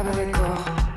avec mes corps.